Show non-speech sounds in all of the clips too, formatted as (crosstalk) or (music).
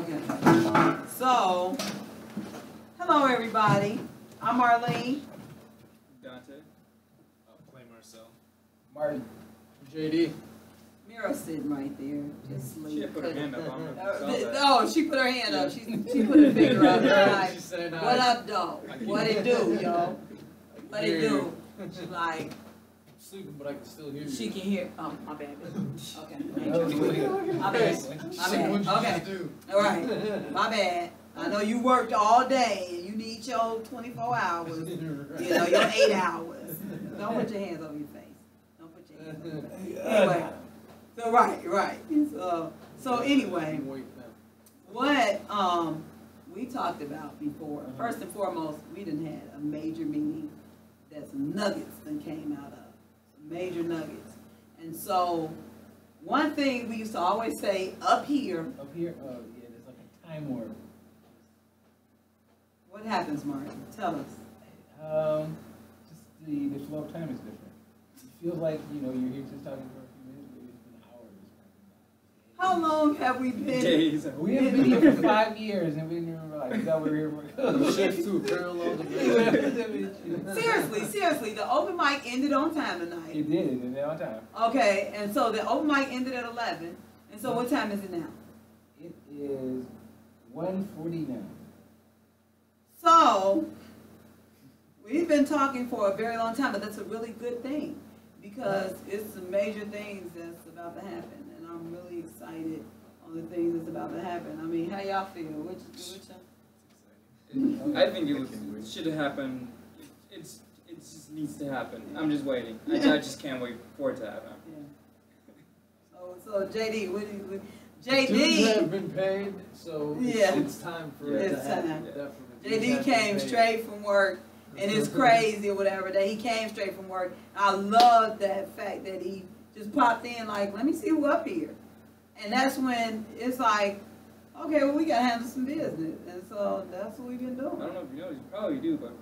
Okay. So, hello everybody. I'm Marlene. Dante. Uh, Clay Marcel. Martin. JD. Mira sitting right there, just She sleep. had put her hand up. I'm Uh. (laughs) Oh, she put her hand up. She, she put her finger up. Like, (laughs) She said, what up, though? What it do, yo? What it do? She like, I'm sleeping, but I can still hear you. she can hear. Oh, my bad. (laughs) Okay. (laughs) My bad. My bad. Okay. All right. (laughs) My bad. I know you worked all day and you need your 24 hours. You know, your eight hours. Don't put your hands over your face. Don't put your hands over your face. Anyway, so right, right. So, so anyway, what um we talked about before. First and foremost, we didn't had a major meeting that some nuggets that came out of. Major nuggets. And so one thing we used to always say up here, Up here, uh, yeah, there's like a time warp. what happens, Martin? Tell us. Um, just the, the flow of time is different. It feels like, you know, you're here just talking for a few minutes, but it's been hours. How long have we been? Days. We have been here for five years and we didn't even realize that we were here for. (laughs) Shift to (laughs) parallel. Seriously, seriously, the open mic ended on time tonight. It did, it did on time. Okay, and so the open mic ended at eleven. And so what time is it now? It is one forty-nine. So we've been talking for a very long time, but that's a really good thing because it's some major things that's about to happen, and I'm really excited on the things that's about to happen. I mean, how y'all feel? Which, which I think it was, should have happened. It's it just needs to happen. I'm just waiting. I, I just can't wait for it to happen. yeah. So, so JD, what do you, what, Dues have been paid, so Yeah. it's, it's time for it It's to happen. time. JD came straight from work, and it's (laughs) crazy or whatever that he came straight from work. I love that fact that he just popped in like, let me see who up here, and that's when it's like, okay, well we gotta handle some business, and so that's what we've been doing. I don't know if you know, you probably do, but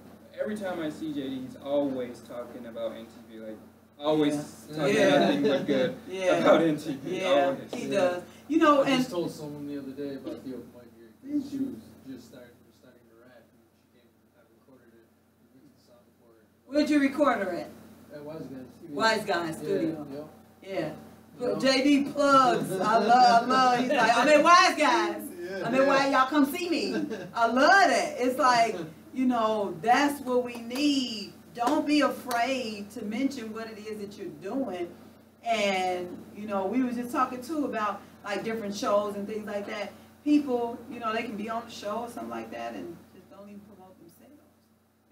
every time I see JD, he's always talking about NTP. Like always Yeah. talking Yeah. nothing but good (laughs) Yeah, about NTP. yeah, always. he does. You know, I and just told someone the other day about the open mic here. 'cause She was just starting, starting to rap, and she came, I recorded it, we mixed the sound for her. where'd you record her at? At Wise Guys. TV. Wise Guy Studio. Yeah, Yeah. yep. But JD plugs. I love, I love. He's like, I'm at Wise Guys. I mean, why y'all come see me? I love that. It's like, you know, that's what we need. Don't be afraid to mention what it is that you're doing. And, you know, we were just talking too about like different shows and things like that. People, you know, they can be on the show or something like that and just don't even promote themselves.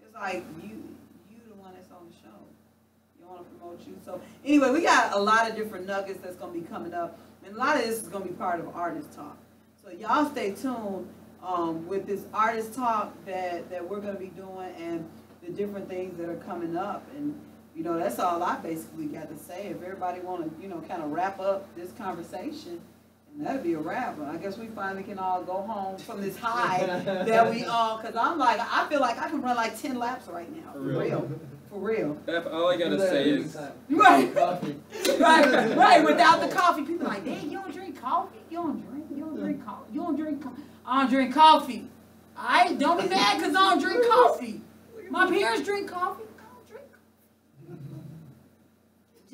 It's like you you the one that's on the show. You want to promote you. So anyway, we got a lot of different nuggets that's gonna be coming up. And a lot of this is gonna be part of artist talk. So y'all stay tuned um, with this artist talk that, that we're gonna be doing and the different things that are coming up. And you know, that's all I basically got to say. If everybody wanna, you know, kind of wrap up this conversation, and that'd be a wrap. I guess we finally can all go home from this high (laughs) that we all, cause I'm like, I feel like I can run like ten laps right now. For real. Real. For real. That, all I gotta that say is. (laughs) (laughs) Right. Right, right. Without the coffee, people are like, "Dang, you don't drink coffee? You don't drink? You don't drink coffee? You don't drink? Co- I don't drink coffee. I don't be mad because I don't drink coffee. My parents drink coffee. I don't drink.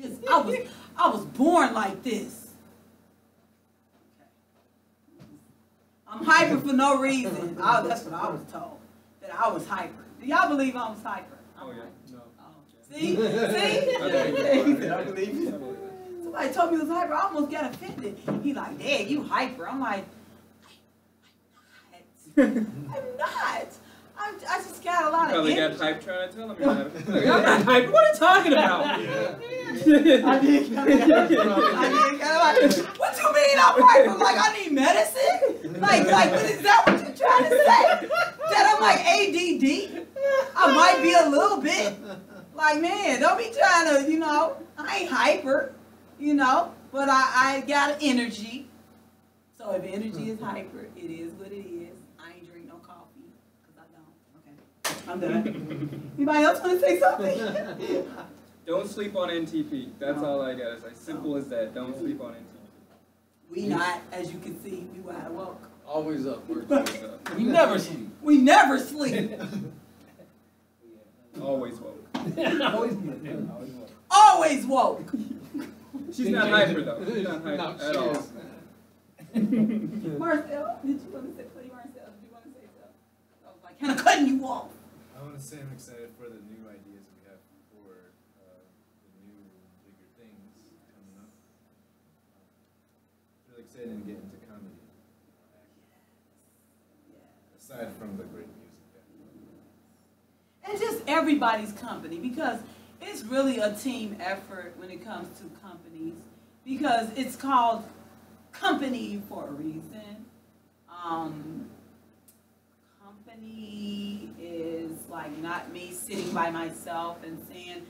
Just I was I was born like this. I'm hyper for no reason. I, that's what I was told. That I was hyper. Do y'all believe I was hyper? Oh yeah. No. Oh. See? See? (laughs) I believe you. Somebody told me I was hyper. I almost got offended. He like, Dad, you hyper. I'm like, I'm not. I'm not. I'm, I just got a lot of Probably got energy. hype trying to tell him you're not. (laughs) I'm not hype. What are you talking about? (laughs) I did. I did. I did. Like, what you mean I'm hyper? Like, I need medicine. Like, like, what is that? What you trying to say? That I'm like ADD? I might be a little bit. Like, man, don't be trying to, you know, I ain't hyper, you know, but I, I got energy. So if energy is hyper, it is what it is. I ain't drink no coffee, because I don't. Okay. I'm done. Anybody else want to say something? (laughs) Don't sleep on NTP. That's all I gotta say. Simple as that. Don't sleep on NTP. We not, as you can see, we wide awoke. Always up, Mark. (laughs) Always up. We never sleep. We never sleep. (laughs) Always woke. (laughs) Always, always woke. Always woke. She's not hyper though. She's not hyper No, at she all. is. (laughs) Marcel, did you want to say, Lady Marcel, did you want to say something? I was like, kind of cutting you off. I want to say I'm excited for the new ideas we have for uh, the new bigger things coming up. Really excited to get into comedy. Aside from the great music that And just everybody's company because it's really a team effort when it comes to companies because it's called company for a reason. Um, company is like not me sitting by myself and saying,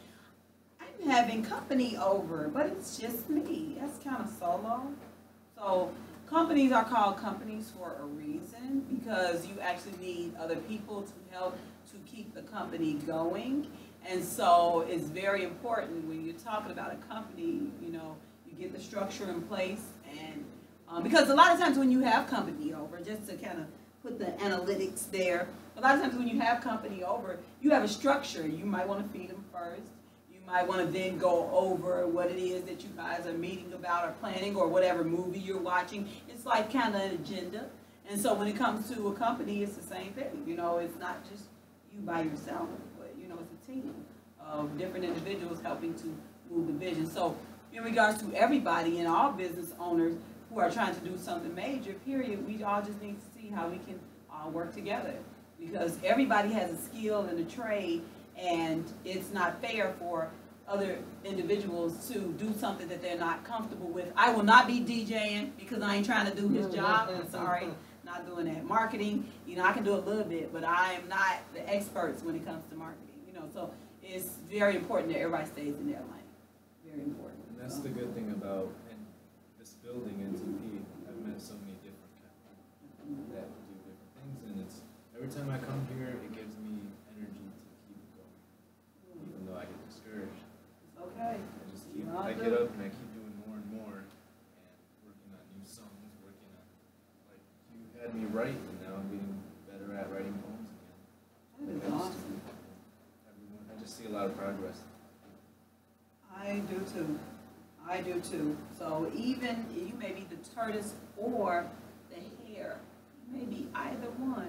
I'm having company over, but it's just me. That's kind of solo. So companies are called companies for a reason because you actually need other people to help to keep the company going. And so it's very important when you're talking about a company, you know, you get the structure in place and um, because a lot of times when you have company over, just to kind of put the analytics there, a lot of times when you have company over, you have a structure. You might want to feed them first. You might want to then go over what it is that you guys are meeting about or planning or whatever movie you're watching. It's like kind of an agenda. And so when it comes to a company, it's the same thing. You know, it's not just you by yourself, but you know, it's a team of different individuals helping to move the vision. So in regards to everybody and all business owners who are trying to do something major, period, we all just need to see how we can all work together. Because everybody has a skill and a trade, and it's not fair for other individuals to do something that they're not comfortable with. I will not be DJing because I ain't trying to do his job. I'm sorry, (laughs) not doing that. Marketing, you know, I can do a little bit, but I am not the experts when it comes to marketing. You know, so it's very important that everybody stays in their lane. Very important. And that's the good thing about and this building, NTP. I've met so many different people that do different things, and it's every time I come here, it gives me energy to keep going, even though I get discouraged. It's okay. I just keep, Not I good. get up and I keep doing more and more, and working on new songs, working on, like, you had me write, and now I'm getting better at writing poems again. That is I just- awesome. Everyone, I just see a lot of progress. I do too. I do too. So even you may be the tortoise or the hare. You may be either one.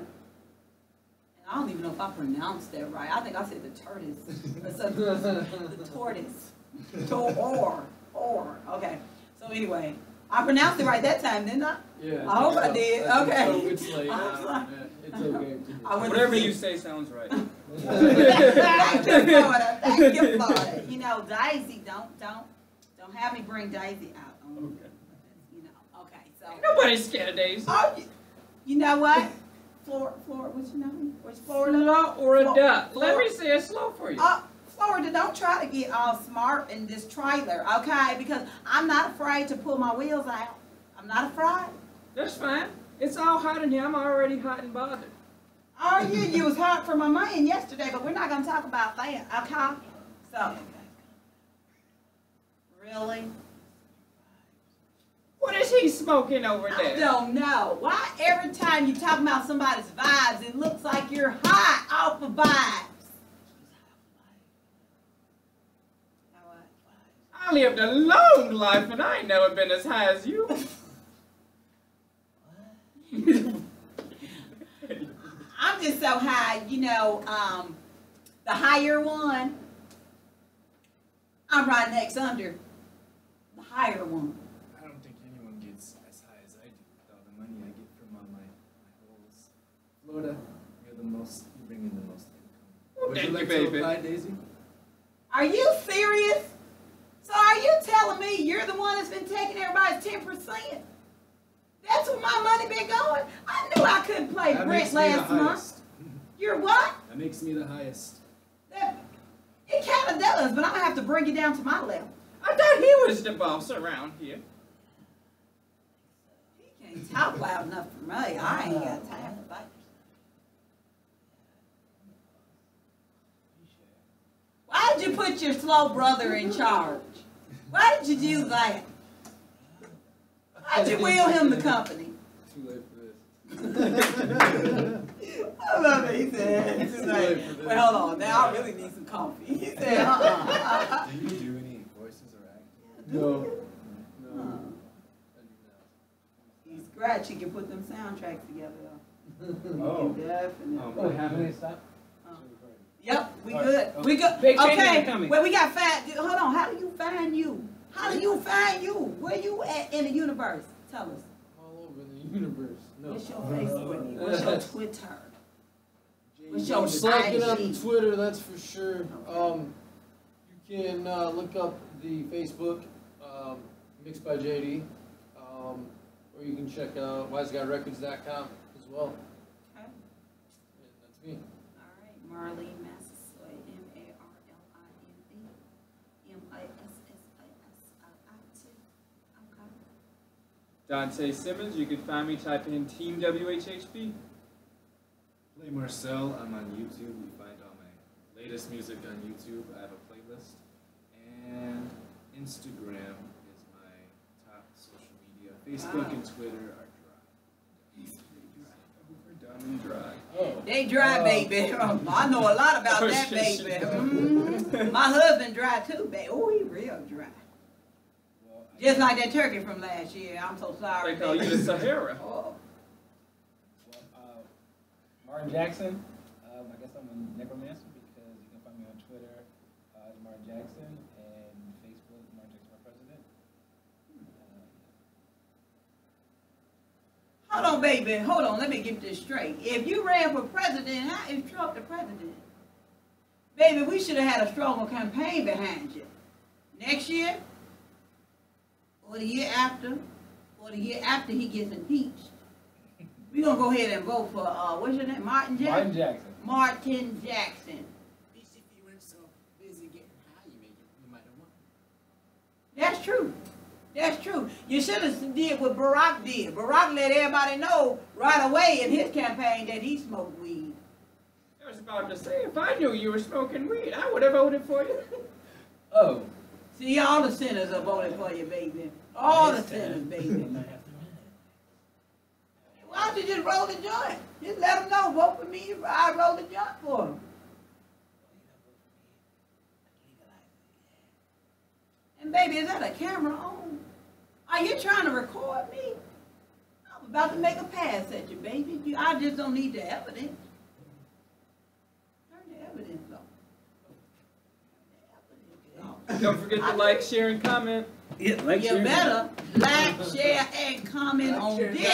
And I don't even know if I pronounced that right. I think I said the tortoise. The tortoise. To or. Or. Okay. So anyway, I pronounced it right that time, didn't I? Yeah. I hope I did. think Okay. so. It's late I'm now. sorry. Yeah, It's okay. I Whatever you say sounds right. (laughs) Thank you, Florida. Thank you, Florida. You know, Daisy, don't, don't, don't have me bring Daisy out. on you. Okay. You know, okay, so. Nobody's scared of Daisy. Oh, you- you know what? (laughs) Florida, Florida, what's your name? Where's Florida? Slow or a duck? Let Flo- me say it slow for you. Uh, Florida, don't try to get all smart in this trailer, okay? Because I'm not afraid to pull my wheels out. I'm not afraid. That's fine. It's all hot in here. I'm already hot and bothered. Oh, you, you was hot for my man yesterday, but we're not gonna talk about that, okay? So. Really? What is he smoking over there? I don't know. Why every time you talk about somebody's vibes, it looks like you're high off of vibes? I lived a long life and I ain't never been as high as you. (laughs) I'm just so high, you know, um, the higher one, I'm right next under the higher one. I don't think anyone gets as high as I do with all the money I get from all my, my holes. Florida, you're the most, you bring in the most income. Would Thank you you, like baby. to apply, Daisy? Are you serious? So are you telling me you're the one that's been taking everybody's ten percent? That's where my money been going. I knew I couldn't play That Brent makes me the last month. You're what? That makes me the highest. That, it kind of does, but I'm gonna have to bring you down to my level. I thought he was the boss around here. He can't talk loud enough for me. I ain't got time to that. Why did you put your slow brother in charge? Why did you do that? Why Why'd you will him the company? Too late for this. (laughs) I love it. He said, It's he's too like, late for this. well, hold on. Now I really need some coffee. He said, uh-uh. (laughs) No, no, I do He's scratch. He can put them soundtracks together. though. (laughs) Oh. Definitely. Um, Oh, have they stopped? Uh, Yep, we All right. good. Okay. We good. Big Okay. are. Well, we got find. Hold on. How do you find you? How do you find you? Where you at in the universe? Tell us. All over the universe. No. What's your Facebook? (laughs) What's your Twitter? What's your I'm slacking on IG? Twitter, that's for sure. Okay. Um, you can uh, look up the Facebook um, Mixed by JD, um, or you can check out wiseGuyRecords.com as well. Okay. And that's me. All right. Marlene Massasoit. M A R L I N E. M I S S I S I I T. Okay. Dante Simmons, you can find me type in Team WHHB. Play Marcel. I'm on YouTube. You find all my latest music on YouTube. I have a playlist. And Instagram is my top social media. Facebook and Twitter are We're done and dry. Oh. They dry, Uh, baby. (laughs) I know a lot about Oh, that, baby. she Mhm. My husband dry too, baby. Oh, he real dry. Just like that turkey from last year. I'm so sorry. They call you baby. the Sahara. Oh. (laughs) Well, uh, Martin Jackson, um, I guess I'm a necromancer because you can find me on Twitter uh, as Martin Jackson and Facebook Martin Jackson for President. Uh, Hold on, baby. Hold on. Let me get this straight. If you ran for president, how is Trump the president? Baby, we should have had a stronger campaign behind you. Next year, or the year after, or the year after he gets impeached. we're going to go ahead and vote for, uh, what's your name? Martin Jackson? Martin Jackson. Martin Jackson. If you weren't so busy getting high, you, may, you might have won. That's true. That's true. You should have did what Barack did. Barack let everybody know right away in his campaign that he smoked weed. I was about to say, if I knew you were smoking weed, I would have voted for you. Oh, See, all the sinners are voting for you, baby. All the sinners, baby. Why don't you just roll the joint? Just let them know, vote for me, I roll the joint for them. And baby, is that a camera on? Are you trying to record me? I'm about to make a pass at you, baby. You, I just don't need the evidence. Turn the evidence off. Turn the evidence off. Don't forget to like, share, and comment. You better like, share, and comment on this.